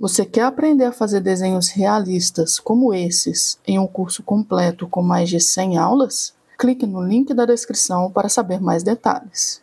Você quer aprender a fazer desenhos realistas como esses em um curso completo com mais de 100 aulas? Clique no link da descrição para saber mais detalhes.